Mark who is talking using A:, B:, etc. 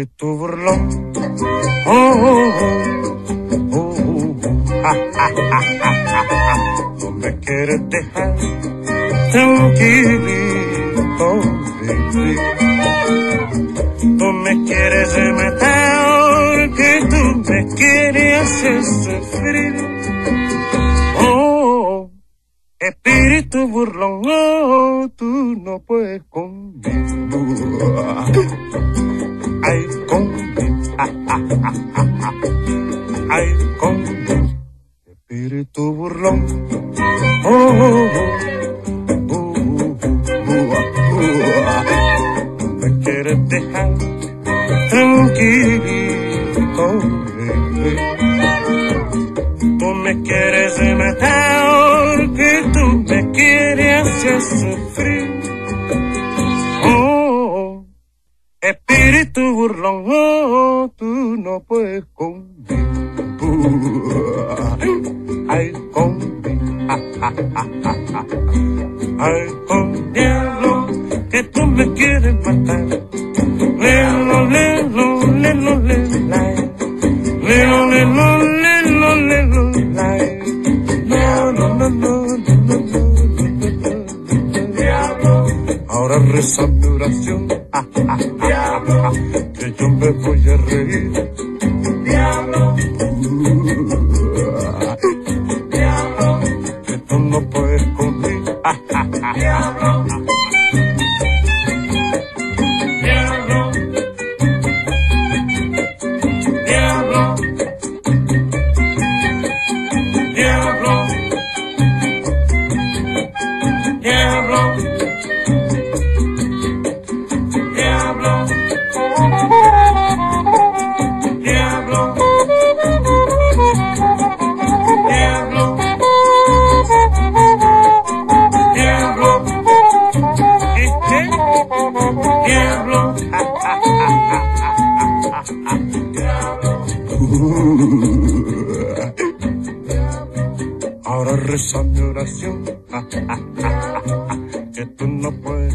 A: espíritu burlón. Oh, oh, oh, oh, ja, ja, ja, No me quieres dejar tranquilito, baby. No me quieres matar, que tú me quieres hacer sufrir. Oh, espíritu burlón, oh, tú no puedes conmigo. Ay, conmigo, espíritu burlón. Oh, oh, oh, oh, oh, oh, no me quieres dejar tranquilito, baby. Tú me quieres que me quieres hacer sufrir. Oh, espíritu burlón, oh, tú no puedes conmigo. Ay, conmigo, ay, con diablo, que tú me quieres matar. Lelo, lelo, lelo, lelo. Lelo, lelo, lelo, lelo. No, no, no, no, no, no, Diablo. Ahora reza mi oración. Que yo me voy a reír. Diablo. Diablo. Diablo. Ahora reza mi oración. Que tú no puedes